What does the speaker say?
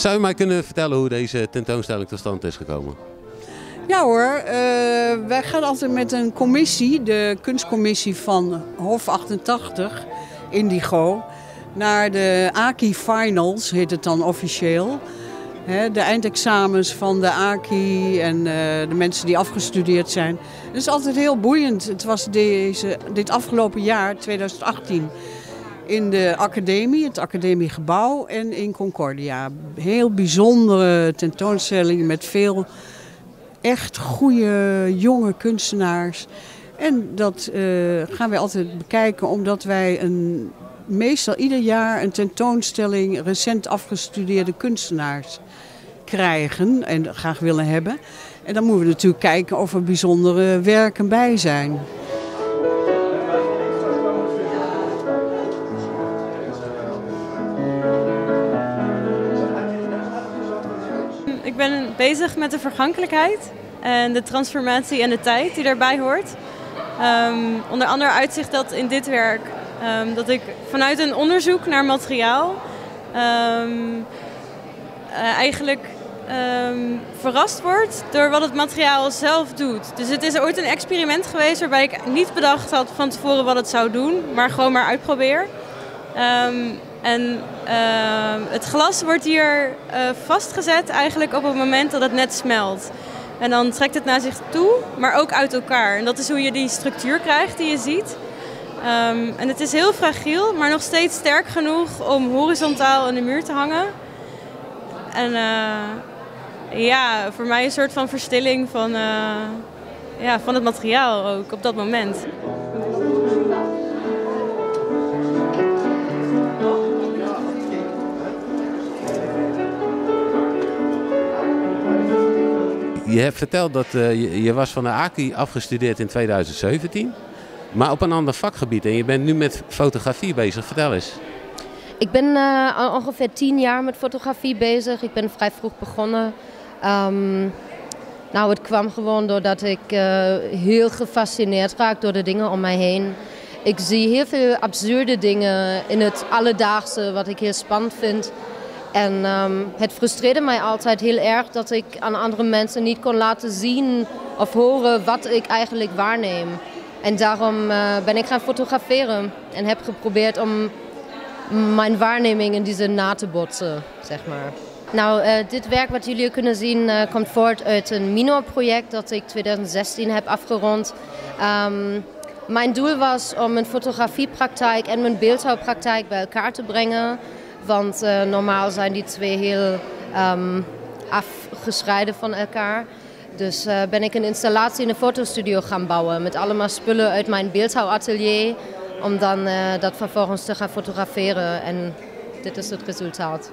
Zou je mij kunnen vertellen hoe deze tentoonstelling tot stand is gekomen? Ja hoor, uh, wij gaan altijd met een commissie, de kunstcommissie van Hof 88, Indigo, naar de AKI Finals, heet het dan officieel. de eindexamens van de AKI en uh, de mensen die afgestudeerd zijn. Het is altijd heel boeiend. Het was deze, dit afgelopen jaar, 2018, in de academie, het academiegebouw en in Concordia. Heel bijzondere tentoonstelling met veel echt goede jonge kunstenaars. En dat uh, gaan wij altijd bekijken omdat wij een, meestal ieder jaar een tentoonstelling recent afgestudeerde kunstenaars krijgen en graag willen hebben. En dan moeten we natuurlijk kijken of er bijzondere werken bij zijn. Ben bezig met de vergankelijkheid en de transformatie en de tijd die daarbij hoort. Um, onder andere uitzicht dat in dit werk um, dat ik vanuit een onderzoek naar materiaal um, uh, eigenlijk verrast word door wat het materiaal zelf doet. Dus het is ooit een experiment geweest waarbij ik niet bedacht had van tevoren wat het zou doen, maar gewoon maar uitprobeer. En uh, het glas wordt hier uh, vastgezet eigenlijk op het moment dat het net smelt. En dan trekt het naar zich toe, maar ook uit elkaar. En dat is hoe je die structuur krijgt die je ziet. Um, en het is heel fragiel, maar nog steeds sterk genoeg om horizontaal in de muur te hangen. En uh, ja, voor mij een soort van verstilling van, ja, van het materiaal ook op dat moment. Je hebt verteld dat uh, je, je, was van de AKI afgestudeerd in 2017, maar op een ander vakgebied. En je bent nu met fotografie bezig. Vertel eens. Ik ben uh, ongeveer tien jaar met fotografie bezig. Ik ben vrij vroeg begonnen. Um, nou, het kwam gewoon doordat ik uh, heel gefascineerd raak door de dingen om mij heen. Ik zie heel veel absurde dingen in het alledaagse, wat ik heel spannend vind. En um, het frustreerde mij altijd heel erg dat ik aan andere mensen niet kon laten zien of horen wat ik eigenlijk waarneem. En daarom uh, ben ik gaan fotograferen en heb geprobeerd om mijn waarneming in deze na te botsen, zeg maar. Nou, uh, dit werk wat jullie kunnen zien uh, komt voort uit een minor-project dat ik 2016 heb afgerond. Um, mijn doel was om mijn fotografiepraktijk en mijn beeldhouwpraktijk bij elkaar te brengen. Want uh, normaal zijn die twee heel um, afgescheiden van elkaar. Dus uh, ben ik een installatie in een fotostudio gaan bouwen met allemaal spullen uit mijn beeldhouwatelier. Om dan uh, dat vervolgens te gaan fotograferen. En dit is het resultaat.